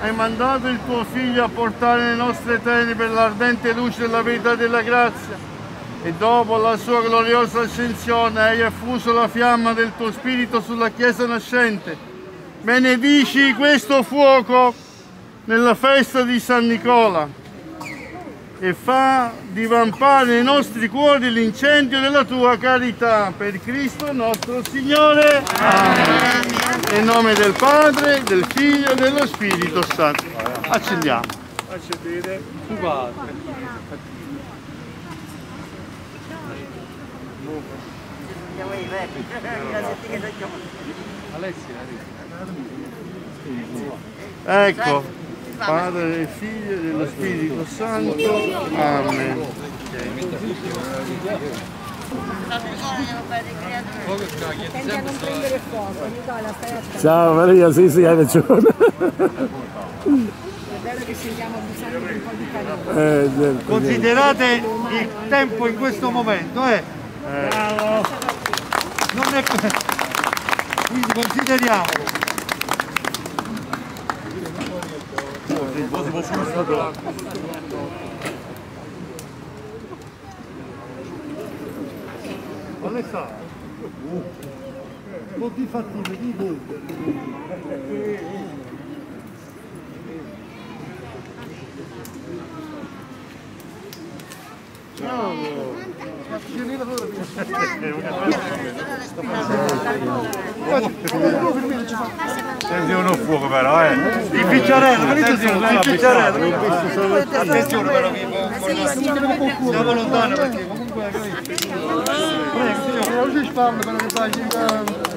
hai mandato il tuo Figlio a portare le nostre tenebre l'ardente luce della verità della grazia e dopo la sua gloriosa ascensione hai affuso la fiamma del tuo Spirito sulla Chiesa nascente. Benedici questo fuoco nella festa di San Nicola e fa divampare nei nostri cuori l'incendio della tua carità. Per Cristo nostro Signore. Amen. Nel nome del Padre, del Figlio e dello Spirito Santo. Accendiamo. Accendete. Fugate. Alessia, Ecco, Padre, del Figlio e dello Spirito Santo. Amen. Ciao Maria, sì sì hai ragione. È bello che sentiamo bisogno di un po' di calore. Eh, certo, Considerate il tempo in questo momento, eh. Non è... Quindi consideriamolo. Dove sta? Non ti fattive, di voi. Senti uno fuoco però, eh. Il picciarello, su, il picciarello. Attenzione però che siamo lontani perché comunque... Prego, signore. Non ci sparlo, però che.